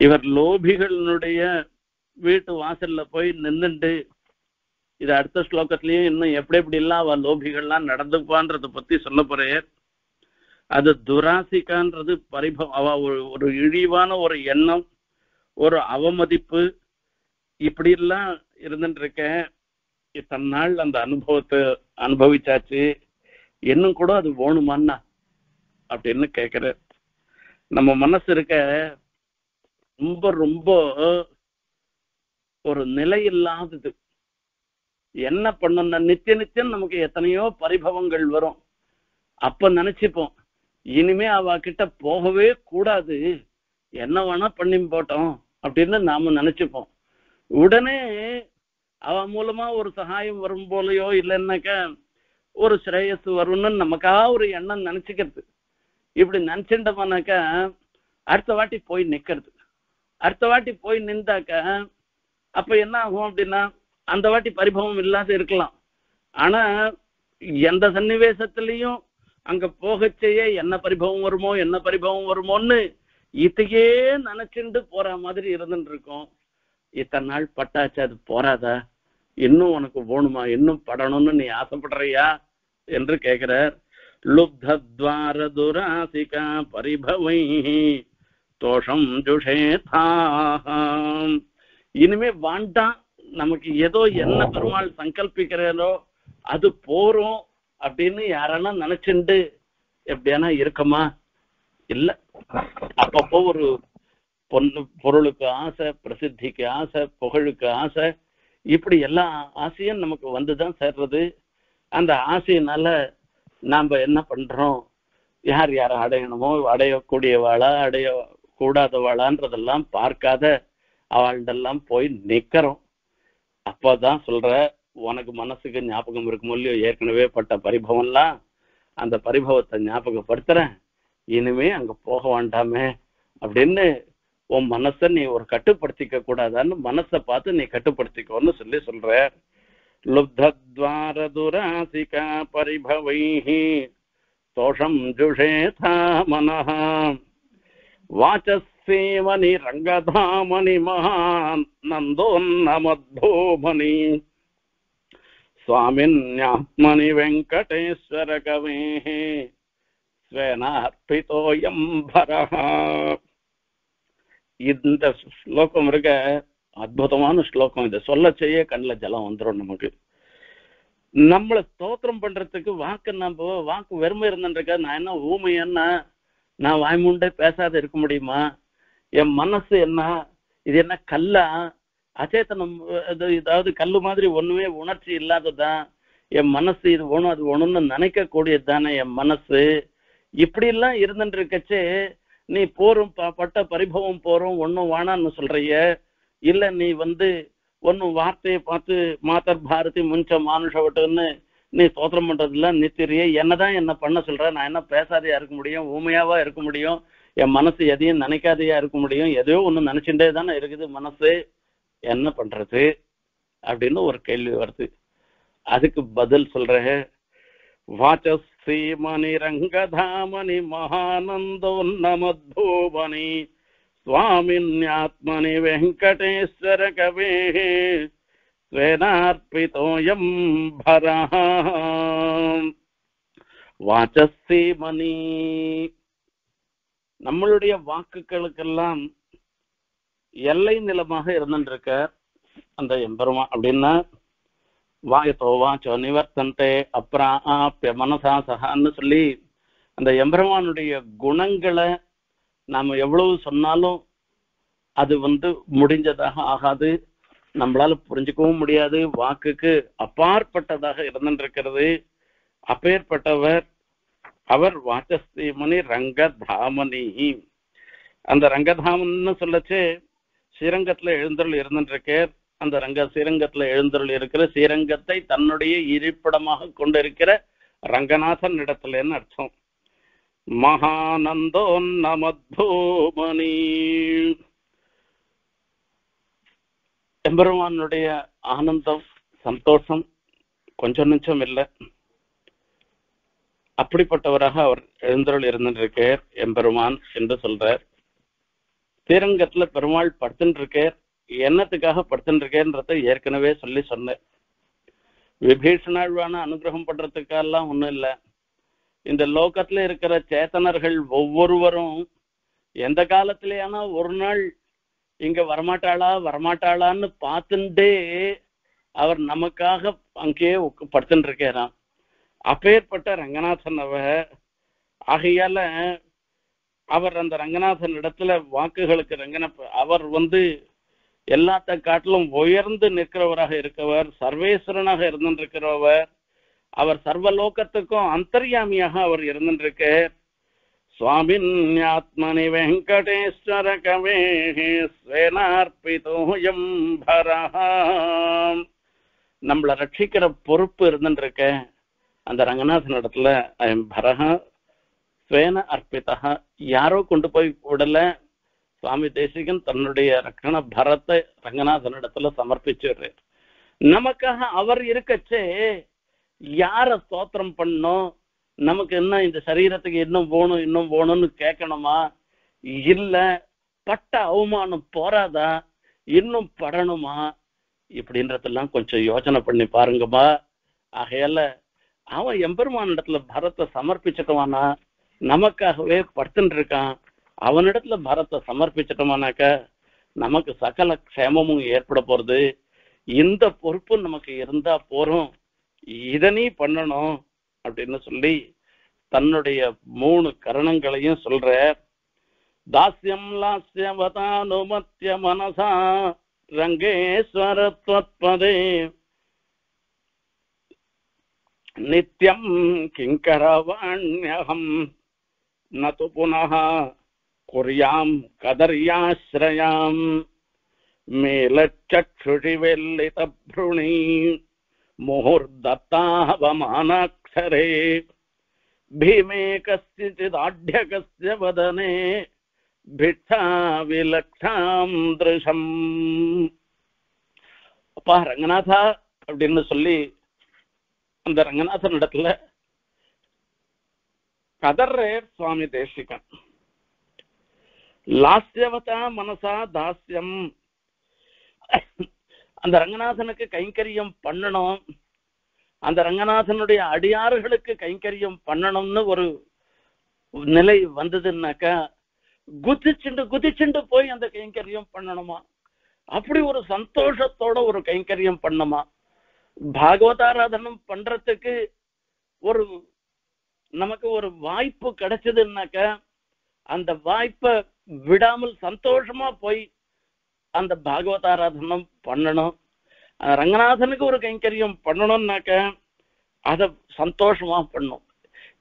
இவர் லோபிகளினுடைய வீட்டு வாசல்ல போய் நின்றுண்டு இது அடுத்த ஸ்லோகத்திலையும் இன்னும் எப்படி எப்படி எல்லாம் அவ லோபிகள்லாம் நடந்துப்பான்றத பத்தி சொல்ல போறேன். அது துராசிகான்றது பரிபவம். அவ ஒரு ஒரு இழிவான ஒரு எண்ணம் ஒரு அவமதிப்பு இப்படி எல்லாம் இருந்துட்டு இருக்கேன். தன்னாள் நாள் அந்த அனுபவத்தை அனுபவிச்சாச்சு. இன்னும் கூட அது வேணுமான்னா அப்படின்னு கேக்குற நம்ம மனசு இருக்க ரொம்ப ரொம்ப ஒரு நிலை இல்லாதது. என்ன பண்ணணும்னா நித்திய நித்தியம் நமக்கு எத்தனையோ பரிபவங்கள் வரும். அப்ப நினைச்சுப்போம் இனிமே அவ கிட்ட போகவே கூடாது. என்ன வேணா பண்ணி போட்டோம் அப்படின்னு நாம நினைச்சுப்போம். உடனே அவ மூலமா ஒரு சகாயம் வரும் போலயோ இல்லைன்னாக்க ஒரு ஸ்ரேயஸ் வரும்னு நமக்கா ஒரு எண்ணம் நினைச்சுக்கிறது. இப்படி நினைச்சுட்டோம்னாக்கா அடுத்த வாட்டி போய் நிக்கிறது. அடுத்த வாட்டி போய் நின்றாக்க அப்ப என்ன ஆகும் அப்படின்னா அந்த வாட்டி பரிபவம் இல்லாத இருக்கலாம். ஆனா எந்த சன்னிவேசத்திலையும் அங்க போகச்சேயே என்ன பரிபவம் வருமோ என்ன பரிபவம் வருமோன்னு இதையே நினைச்சுண்டு போற மாதிரி இருந்துட்டு இருக்கோம் இத்தனை நாள் பட்டாச்சு அது போறாதா? இன்னும் உனக்கு போகணுமா இன்னும் படணும்னு நீ ஆசைப்படுறியா? என்று கேட்கிறார். லுப்தத்வார துராசிகா பரிபவை தோஷம் ஜுஷேதாம் இனிமே வாண்டாம் நமக்கு ஏதோ என்ன பெருமாள் சங்கல்பிக்கிறதோ அது போறோம் அப்படின்னு யாரெல்லாம் நினைச்சுண்டு எப்படியானா இருக்கமா? இல்ல. அப்பப்போ ஒரு பொண்ணு பொருளுக்கு ஆசை பிரசித்திக்கு ஆசை புகழுக்கு ஆசை இப்படி எல்லா ஆசையும் நமக்கு வந்துதான் சேர்றது. அந்த ஆசையினால நாம என்ன பண்றோம்? யார் யாரை அடையணுமோ அடையக்கூடியவாளா அடைய கூடாதவாளான்றதெல்லாம் பார்க்காத அவள்கிட்டெல்லாம் போய் நிக்கிறோம். அப்பதான் சொல்ற உனக்கு மனசுக்கு ஞாபகம் இருக்கும் இல்லையோ ஏற்கனவே பட்ட பரிபவம்லாம் அந்த பரிபவத்தை ஞாபகப்படுத்துறேன். இனிமே அங்க போக வேண்டாமே அப்படின்னு உன் மனச நீ ஒரு கட்டுப்படுத்திக்க கூடாதான்னு மனசை பார்த்து நீ கட்டுப்படுத்திக்கோன்னு சொல்லி சொல்ற. லுப்தத்வார துராசிகா பரிபவைः தோஷம் ஜுஷேதா மனः సేవని రంగధామని మహాన్ నందోన్నమద్ధోమని స్వామిన్యాత్మని వెంకటేశ్వర కవే స్వేనార్పితోయం భర இந்த ஸ்லோகம் இருக்க அற்புதமான ஸ்லோகம் இதை. சொல்ல செய்ய கண்ணில் ஜலம் வந்துடும் நமக்கு. நம்மளை ஸ்தோத்திரம் பண்றதுக்கு வாக்கு நம்ம வாக்கு வெறுமை இருந்துருக்க நான் என்ன ஊமை என்ன? நான் வாய்மூண்டே பேசாத இருக்க முடியுமா? என் மனசு என்ன? இது என்ன கல்லா? அச்சேத்தனம் இது இதாவது கல்லு மாதிரி ஒண்ணுமே உணர்ச்சி இல்லாததான் என் மனசு இது ஒண்ணும் அது ஒண்ணுன்னு நினைக்க கூடியது தானே என் மனசு. இப்படி எல்லாம் இருந்துட்டு இருக்கச்சே நீ போரும் ப- பட்ட பரிபவம் போறோம் ஒன்னும் வேணான்னு சொல்றிய இல்ல நீ வந்து ஒன்னும் வார்த்தையை பார்த்து மாதர் பாரதி முன்ச மானுஷவட்டுன்னு நீ தோத்திரம் பண்றதுல நித்திரிய என்னதான் என்ன பண்ண சொல்ற? நான் என்ன பேசாதையா இருக்க முடியும்? ஊமையாவா இருக்க முடியும்? என் மனசு எதையும் நினைக்காதையா இருக்க முடியும். எதையோ ஒண்ணு நினைச்சுட்டே தானே இருக்குது. மனசு என்ன பண்றது அப்படின்னு ஒரு கேள்வி வருது. அதுக்கு பதில் சொல்றேன். வாச்சஸ்ரீமணி ரங்கதாமணி மகானந்தோன்னமத்தூமணி சுவாமின்யாத்மனி வெங்கடேஸ்வர கவே ஸ்வேனார்பிதோயம் பரஹ வாச்சஸ்ரீமணி நம்மளுடைய வாக்குகளுக்கெல்லாம் எல்லை நிலமாக இருந்துருக்க அந்த எம்பெருமா அப்படின்னா வாயத்தோ வாச்சோ நிவர்த்தன்டே ஆப்பிய மனசா சகான்னு சொல்லி அந்த எம்பெருமானுடைய குணங்களை நாம எவ்வளவு சொன்னாலும் அது வந்து முடிஞ்சதாக ஆகாது. நம்மளால புரிஞ்சுக்கவும் முடியாது. வாக்குக்கு அப்பாற்பட்டதாக இருந்திருக்கிறது. அப்பேற்பட்டவர் அவர் வாச்சஸ்ரீமணி ரங்கதாமணி. அந்த ரங்கதாமன்னு சொல்லச்சு ஸ்ரீரங்கத்துல எழுந்தருள் இருந்துருக்கார் அந்த ரங்க ஸ்ரீரங்கத்துல எழுந்தருள் இருக்கிற ஸ்ரீரங்கத்தை தன்னுடைய இருப்பிடமாக கொண்டிருக்கிற ரங்கநாதன் இடத்துலன்னு அர்த்தம். மகானந்தோன்னமத்பூமணி எம்பெருமானுடைய ஆனந்தம் சந்தோஷம் கொஞ்சம் நிமிஷம் இல்லை. அப்படிப்பட்டவராக அவர் எழுந்தருள் இருந்திருக்கார் எம்பெருமான் என்று சொல்றார். ஸ்ரீரங்கத்துல பெருமாள் படுத்துட்டு என்னத்துக்காக படுத்துருக்கேன்றத ஏற்கனவே சொல்லி சொன்னேன் விபீஷணாழ்வான அனுகிரகம் பண்றதுக்கெல்லாம் ஒண்ணும் இல்ல. இந்த லோகத்துல இருக்கிற சேத்தனர்கள் ஒவ்வொருவரும் எந்த காலத்திலேயானா ஒரு நாள் இங்க வரமாட்டாளா வரமாட்டாளான்னு பார்த்துட்டே அவர் நமக்காக அங்கேயே உக்க- படுத்துட்டு இருக்காராம் அப்பேற்பட்ட ரங்கநாதன் அவர் ஆகையால அவர் அந்த ரங்கநாதன் இடத்துல வாக்குகளுக்கு ரங்கன அவர் வந்து எல்லாத்த காட்டிலும் உயர்ந்து நிற்கிறவராக இருக்கவர் சர்வேஸ்வரனாக இருந்திருக்கிறவர். அவர் சர்வலோகத்துக்கும் அந்தர்யாமியாக அவர் இருந்திருக்க சுவாமின் ஆத்மனி வெங்கடேஸ்வர கவே ஸ்வேனார்பிதோயம் பரஹாம். நம்மளை ரட்சிக்கிற பொறுப்பு இருந்துருக்கேன் அந்த ரங்கநாதன் இடத்துல ஐயம் பரஹா ஸ்வேன அர்ப்பிதா. யாரோ கொண்டு போய் விடல. சுவாமி தேசிகன் தன்னுடைய ரக்கண பரத்தை ரங்கநாதன் இடத்துல சமர்ப்பிச்சிடுறார். நமக்காக அவர் இருக்கச்சே. யார ஸ்தோத்திரம் பண்ணோம் நமக்கு என்ன இந்த சரீரத்துக்கு இன்னும் போகணும் இன்னும் போகணும்னு கேட்கணுமா? இல்ல பட்ட அவமானம் போறாதா? இன்னும் படணுமா? இப்படின்றதெல்லாம் கொஞ்சம் யோசனை பண்ணி பாருங்கம்மா. ஆகையால அவன் எம்பெருமானிடத்துல பரத்தை சமர்ப்பிச்சிட்டவானா நமக்காகவே படுத்துட்டு இருக்கான் அவனிடத்துல பரத்தை சமர்ப்பிச்சிட்டோமானாக்க நமக்கு சகல க்ஷேமமும் ஏற்பட போறது. இந்த பொறுப்பு நமக்கு இருந்தா போறோம். இதனையும் நீ பண்ணணும் அப்படின்னு சொல்லி தன்னுடைய மூணு கரணங்களையும் சொல்ற. தாஸ்யம் லாஸ்யவதானுமத்திய மனசா ரங்கேஸ்வரத்வத்பதே. நித்யம் கிங்கரவாண்யகம் न तु पुनः कुर्याम् कदर्याश्रयाम् मेलचक्षुषि वेल्लितभ्रूणि मुहुर्दत्तावमानाक्षरे भीमे कस्यचिदाढ्यकस्य वदने भिक्षा விலக்ஷாம் திருஷம் அப்பா ரங்கநாதா அப்படின்னு சொல்லி அந்த ரங்கநாதன் இடத்துல கதர்றேர் சுவாமி தேசிகன். லாஸ்யவதா மனசா தாஸ்யம். அந்த ரங்கநாதனுக்கு கைங்கரியம் பண்ணணும். அந்த ரங்கநாதனுடைய அடியாறுகளுக்கு கைங்கரியம் பண்ணணும்னு ஒரு நிலை வந்ததுன்னாக்கா குதிச்சுண்டு குதிச்சுண்டு போய் அந்த கைங்கரியம் பண்ணணுமா? அப்படி ஒரு சந்தோஷத்தோட ஒரு கைங்கரியம் பண்ணுமா பாகவதாராதனம் பண்றதுக்கு ஒரு நமக்கு ஒரு வாய்ப்பு கிடைச்சதுன்னாக்க அந்த வாய்ப்பை விடாமல் சந்தோஷமா போய் அந்த பாகவதாராதனம் பண்ணணும். ரங்கநாதனுக்கு ஒரு கைங்கரியம் பண்ணணும்னாக்க அத சந்தோஷமா பண்ணும்.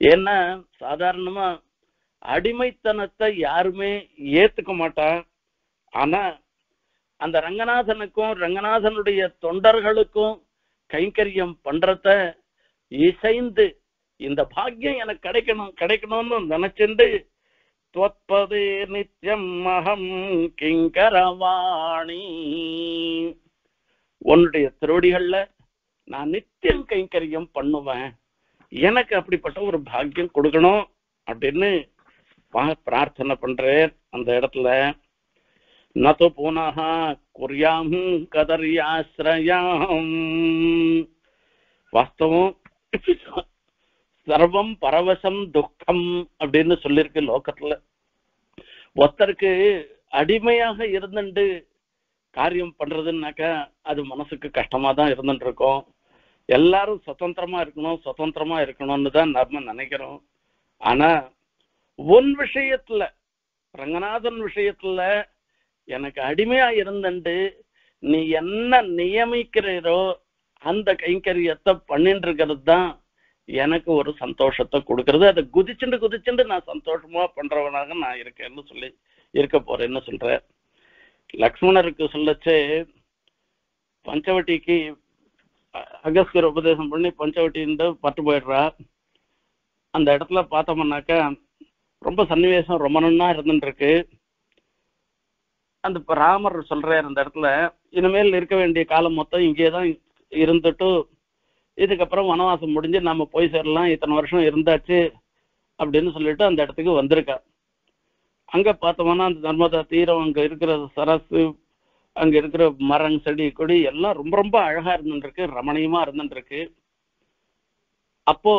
ஏன்னா சாதாரணமா அடிமைத்தனத்தை யாருமே ஏத்துக்க மாட்டா. ஆனா அந்த ரங்கநாதனுக்கும் ரங்கநாதனுடைய தொண்டர்களுக்கும் கைங்கரியம் பண்றத இசைந்து இந்த பாக்கியம் எனக்கு கிடைக்கணும் கிடைக்கணும்னு நினைச்சுண்டு துவத்பதே நித்யம் அகம் கிங்கரவாணி. உன்னுடைய திருவடிகள்ல நான் நித்தியம் கைங்கரியம் பண்ணுவேன். எனக்கு அப்படிப்பட்ட ஒரு பாக்கியம் கொடுக்கணும் அப்படின்னு பிரார்த்தனை பண்றேன் அந்த இடத்துல. न तु पुनः कुर्यां कदर्याश्रयाम्। வாஸ்தவம் சர்வம் பரவசம் துக்கம் அப்படின்னு சொல்லியிருக்கு லோகத்துல. ஒருத்தருக்கு அடிமையாக இருந்துட்டு காரியம் பண்றதுன்னாக்கா அது மனசுக்கு கஷ்டமா தான் இருந்துட்டு இருக்கும் எல்லாரும் சுதந்திரமா இருக்கணும் சுதந்திரமா இருக்கணும்னு தான் நம்ம நினைக்கிறோம். ஆனா உன் விஷயத்துல ரங்கநாதன் விஷயத்துல எனக்கு அடிமையா இருந்துட்டு நீ என்ன நியமிக்கிறீரோ அந்த கைங்கரியத்தை பண்ணிட்டு இருக்கிறது தான் எனக்கு ஒரு சந்தோஷத்தை கொடுக்கறது. அதை குதிச்சுண்டு குதிச்சுண்டு நான் சந்தோஷமா பண்றவனாக நான் இருக்கேன்னு சொல்லி இருக்க போறேன்னு சொல்ற லக்ஷ்மணருக்கு சொல்லச்சு பஞ்சவட்டிக்கு அகஸ்கர் உபதேசம் பண்ணி பஞ்சவட்டின்னு பட்டு போயிடுறா. அந்த இடத்துல பார்த்தோம்னாக்கா ரொம்ப சன்னிவேசம் ரொம்ப நன்னா இருந்துட்டு இருக்கு அந்த ராமர் சொல்றாரு அந்த இடத்துல இனிமேல் இருக்க வேண்டிய காலம் மொத்தம் இங்கே தான் இருந்துட்டு இதுக்கப்புறம் வனவாசம் முடிஞ்சு நம்ம போய் சேரலாம் இத்தனை வருஷம் இருந்தாச்சு அப்படின்னு சொல்லிட்டு அந்த இடத்துக்கு வந்திருக்கா அங்க பார்த்தோம்னா அந்த நர்மதா தீரம் அங்க இருக்கிற சரசு அங்க இருக்கிற மரம் செடி கொடி எல்லாம் ரொம்ப ரொம்ப அழகா இருந்துருக்கு ரமணீயமா இருந்துருக்கு அப்போ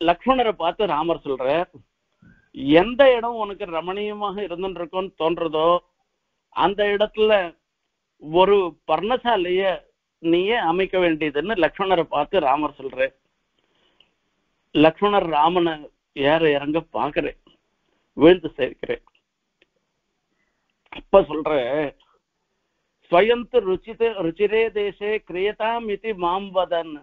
லக்ஷ்மணரை பார்த்து ராமர் சொல்றார் எந்த இடம் உனக்கு ரமணீயமாக இருந்துட்டு இருக்கும்னு தோன்றதோ அந்த இடத்துல ஒரு பர்ணசாலைய நீயே அமைக்க வேண்டியதுன்னு லக்ஷ்மணரை பார்த்து ராமர் சொல்ற. லக்ஷ்மணர் ராமனை ஏற இறங்க பாக்குறேன் விழுந்து சேர்க்கிறேன் அப்ப சொல்ற ஸ்வயந்து ருச்சிதே ருச்சிரே தேசே கிரியதாம் இது மாம்பதன்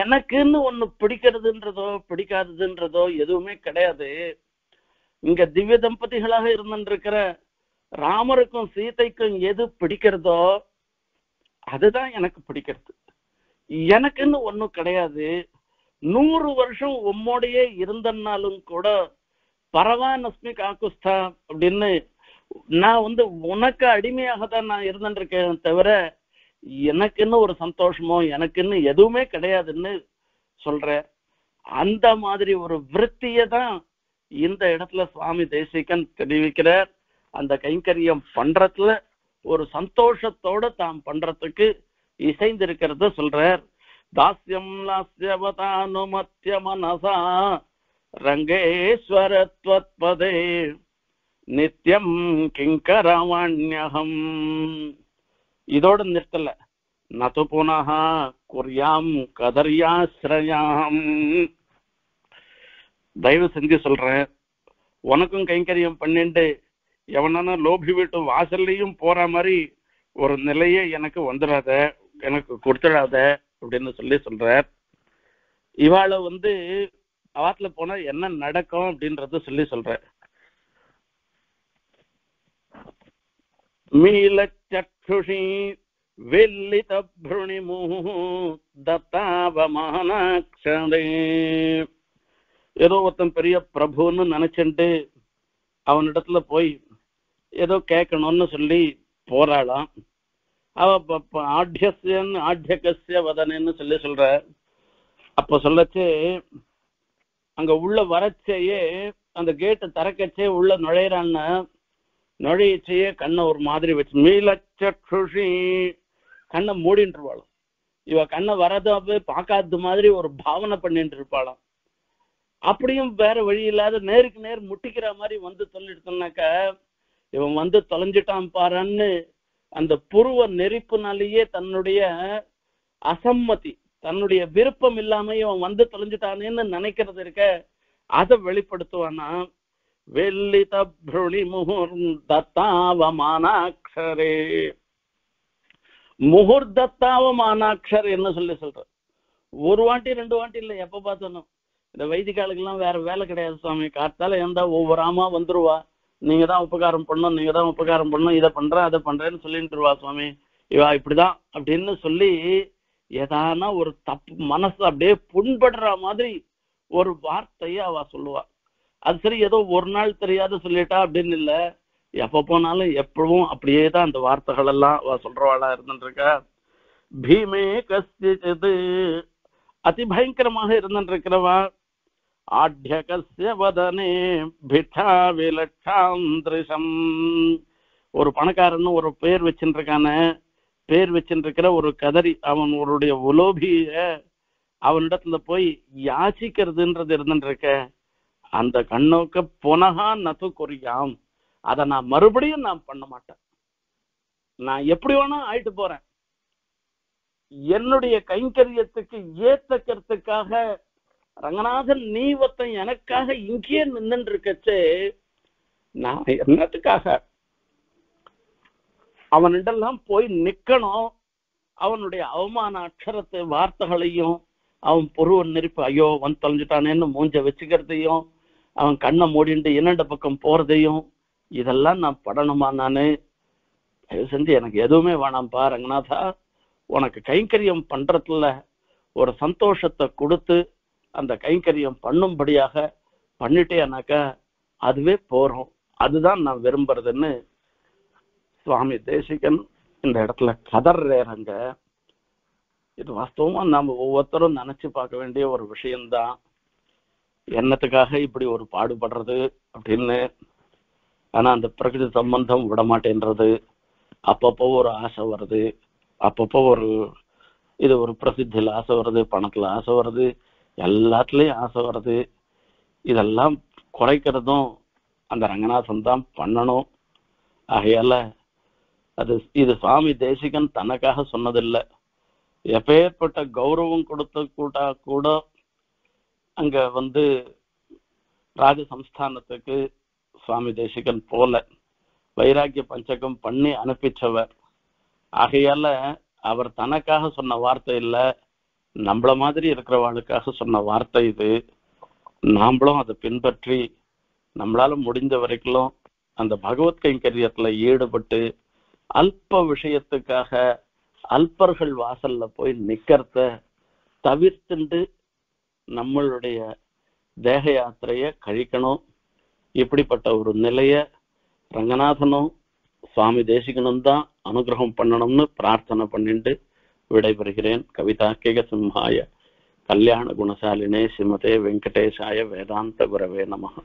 எனக்குன்னு ஒண்ணு பிடிக்கிறதுன்றதோ பிடிக்காததுன்றதோ எதுவுமே கிடையாது. இங்க திவ்ய தம்பதிகளாக இருந்துருக்கிற ராமருக்கும் சீதைக்கும் எது பிடிக்கிறதோ அதுதான் எனக்கு பிடிக்கிறது. எனக்குன்னு ஒண்ணும் கிடையாது. நூறு வருஷம் உம்மோடையே இருந்தனாலும் கூட பரவான் அஸ்மி காக்குஸ்தா அப்படின்னு நான் வந்து உனக்கு அடிமையாக தான் நான் இருந்துருக்கேன் தவிர எனக்குன்னு ஒரு சந்தோஷமோ எனக்குன்னு எதுவுமே கிடையாதுன்னு சொல்ற அந்த மாதிரி ஒரு விருத்தியை தான் இந்த இடத்துல சுவாமி தேசிகன் தெரிவிக்கிறார். அந்த கைங்கரியம் பண்றதுல ஒரு சந்தோஷத்தோட தாம் பண்றதுக்கு இசைந்திருக்கிறத சொல்றார். தாஸ்யம் லாஸ்யவதானுமத்திய மனசா ரங்கேஸ்வரத்வத்பதே நித்யம் கிங்கரவாண்யகம் இதோட நிறுத்தல. நது புனக குறியாம் கதர்யாசிரயாம் தயவு செஞ்சு சொல்றேன். உனக்கும் கைங்கரியம் பண்ணிட்டு எவனான லோபி வீட்டு வாசல்லையும் போற மாதிரி ஒரு நிலையை எனக்கு வந்துடாத எனக்கு கொடுத்துடாத அப்படின்னு சொல்லி சொல்றார். இவாளை வந்து அவாத்துல போனா என்ன நடக்கும் அப்படின்றத சொல்லி சொல்ற மீள சட்ட வெல்லித பிருணிமுஹு தத்தாபமானே ஏதோ ஒருத்தன் பெரிய பிரபுன்னு நினைச்சுட்டு அவனிடத்துல போய் ஏதோ கேட்கணும்னு சொல்லி போறாளாம் அவ ப- ஆட்யகசிய வதனன்னு சொல்லி சொல்ற அப்ப சொல்லச்சு அங்க உள்ள வரச்சேயே அந்த கேட்டு திறக்கச்சே உள்ள நுழையிறான்னு நுழையச்சேயே கண்ணை ஒரு மாதிரி வச்சு மீலச்சுஷி கண்ணை மூடிட்டு இருப்பாளாம் இவ கண்ணை வரதாவே பார்க்காத மாதிரி ஒரு பாவனை பண்ணிட்டு இருப்பாளாம் அப்படியும் வேற வழி இல்லாத நேருக்கு நேர் முட்டிக்கிற மாதிரி வந்து சொல்லிட்டு இவன் வந்து தொலைஞ்சிட்டான் பாருன்னு அந்த புருவ நெருப்புனாலேயே தன்னுடைய அசம்மதி தன்னுடைய விருப்பம் இல்லாம இவன் வந்து தொலைஞ்சிட்டானேன்னு நினைக்கிறது இருக்க அதை வெளிப்படுத்துவானா? வெள்ளித புருணி என்ன சொல்லி சொல்ற ஒரு வாட்டி ரெண்டு வாட்டி இல்லை எப்ப பார்த்தோம் இந்த வைதிகாலுக்கெல்லாம் வேற வேலை கிடையாது சுவாமி. காத்தால இருந்தா ஒவ்வொரு ஆமா வந்துருவா. நீங்க தான் உபகாரம் பண்ணணும் நீங்க தான் உபகாரம் பண்ணணும் இதை பண்றேன் அதை பண்றேன்னு சொல்லிட்டுருவா சுவாமி. இவா இப்படிதான் அப்படின்னு சொல்லி ஏதானா ஒரு தப்பு மனசு அப்படியே புண்படுற மாதிரி ஒரு வார்த்தையை அவ சொல்லுவா. அது சரி ஏதோ ஒரு நாள் தெரியாத சொல்லிட்டா அப்படின்னு இல்ல. எப்ப போனாலும் எப்பவும் அப்படியே தான் அந்த வார்த்தைகள் எல்லாம் சொல்றவாளா இருந்துட்டு இருக்கா பீமே கஸ்து அதிபயங்கரமாக இருந்துருக்கிறவா. இருந்துட்டு இருக்கிறவா வதனே பிட்டா விலட்சாந்திரிஷம் ஒரு பணக்காரன்னு ஒரு பேர் வச்சுருக்கான பேர் வச்சுருக்கிற ஒரு கதறி அவன் அவருடைய உலோபிய அவனிடத்துல போய் யாச்சிக்கிறதுன்றது இருந்துட்டு அந்த கண்ணோக்க புனகா நது குறியாம். அதை நான் மறுபடியும் நான் பண்ண மாட்டேன். நான் எப்படி வேணா ஆயிட்டு போறேன். என்னுடைய கைங்கரியத்துக்கு ஏத்தக்கிறதுக்காக ரங்கநாதன் நீ ஒருத்தன் எனக்காக இங்கேயே நின்னுட்டு இருக்கச்சே நான் என்னத்துக்காக? அவனிடெல்லாம் போய் நிக்கணும். அவனுடைய அவமான அக்ஷரத்தை வார்த்தைகளையும் அவன் பொருவன் நெருப்பு ஐயோ வந்து தொலைஞ்சிட்டானேன்னு மூஞ்ச வச்சுக்கிறதையும் அவன் கண்ணை மூடிட்டு என்னண்ட பக்கம் போறதையும் இதெல்லாம் நான் படணுமா நானு? தயவு செஞ்சு எனக்கு எதுவுமே வேணாம்ப்பா ரங்கநாதா. உனக்கு கைங்கரியம் பண்றதுல ஒரு சந்தோஷத்தை கொடுத்து அந்த கைங்கரியம் பண்ணும்படியாக பண்ணிட்டேனாக்கா அதுவே போறோம். அதுதான் நான் விரும்புறதுன்னு சுவாமி தேசிகன் இந்த இடத்துல கதறாங்க இது வாஸ்தவமா நாம ஒவ்வொருத்தரும் நினைச்சு பார்க்க வேண்டிய ஒரு விஷயம்தான். என்னத்துக்காக இப்படி ஒரு பாடுபடுறது அப்படின்னு? ஆனா அந்த பிரகிருதி சம்பந்தம் விடமாட்டேன்றது. அப்பப்போ ஒரு ஆசை வருது. அப்பப்போ ஒரு இது ஒரு பிரசித்தியில் ஆசை வருது பணத்துல ஆசை வருது எல்லாத்துலயும் ஆசை வருது. இதெல்லாம் குறைக்கிறதும் அந்த ரங்கநாதன் தான் பண்ணணும். ஆகையால அது இது சுவாமி தேசிகன் தனக்காக சொன்னதில்லை. எப்பேற்பட்ட கௌரவம் கொடுத்த கூட்டா கூட அங்க வந்து ராஜ சம்ஸ்தானத்துக்கு சுவாமி தேசிகன் போல வைராக்கிய பஞ்சகம் பண்ணி அனுப்பிச்சவர். ஆகையால அவர் தனக்காக சொன்ன வார்த்தை இல்ல. நம்மள மாதிரி இருக்கிறவாளுக்காக சொன்ன வார்த்தை இது. நாம்ளும் அதை பின்பற்றி நம்மளால முடிஞ்ச வரைக்கும் அந்த பகவத் கைங்கரியத்துல ஈடுபட்டு அல்ப விஷயத்துக்காக அல்பர்கள் வாசல்ல போய் நிக்கிறத தவிர்த்துண்டு நம்மளுடைய தேக யாத்திரைய கழிக்கணும். இப்படிப்பட்ட ஒரு நிலைய ரங்கநாதனும் சுவாமி தேசிகனும் தான் அனுகிரகம் பண்ணணும்னு பிரார்த்தனை பண்ணிட்டு விடைபெறுகிறேன். கவிதா கேக சிம்ஹாய கல்யாண குணசாலினே ஸ்ரீமதே வெங்கடேஷாய வேதாந்த குரவே நமः.